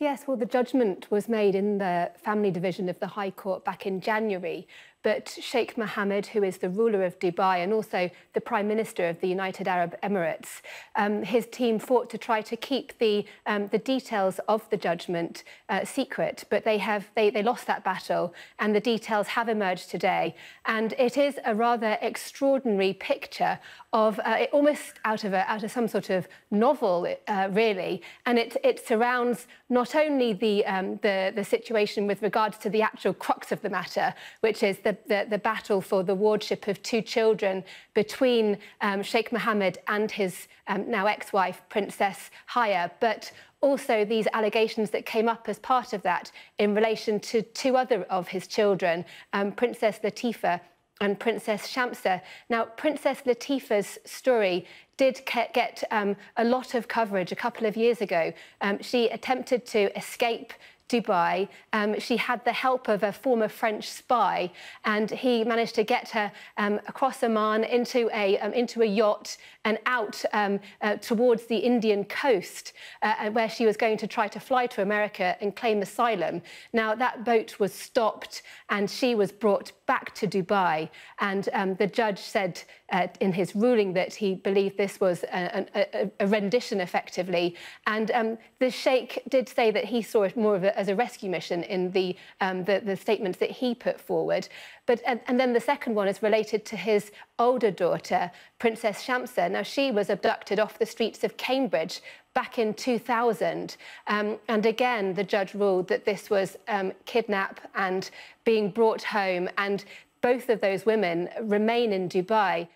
Yes, well, the judgment was made in the family division of the High Court back in January. But Sheikh Mohammed, who is the ruler of Dubai and also the Prime Minister of the United Arab Emirates, um, his team fought to try to keep the, um, the details of the judgment uh, secret. But they, have, they, they lost that battle and the details have emerged today. And it is a rather extraordinary picture of uh, almost out of, a, out of some sort of novel, uh, really. And it, it surrounds not only the, um, the, the situation with regards to the actual crux of the matter, which is the the, the, the, battle for the wardship of two children between um, Sheikh Mohammed and his um, now ex-wife, Princess Haya, but also these allegations that came up as part of that in relation to two other of his children, um, Princess Latifa and Princess Shamsa. Now, Princess Latifa's story did get um, a lot of coverage a couple of years ago. Um, she attempted to escape Dubai. Um, she had the help of a former French spy, and he managed to get her um, across Oman into a, um, into a yacht and out um, uh, towards the Indian coast, uh, where she was going to try to fly to America and claim asylum. Now, that boat was stopped, and she was brought back to Dubai. And um, the judge said uh, in his ruling that he believed this was a, a, a rendition, effectively. And um, the sheikh did say that he saw it more of a as a rescue mission in the, um, the, the, statements that he put forward. But, and, and, then the second one is related to his older daughter, Princess Shamsa. Now, she was abducted off the streets of Cambridge back in 2000. Um, and again, the judge ruled that this was um, kidnap and being brought home. And both of those women remain in Dubai.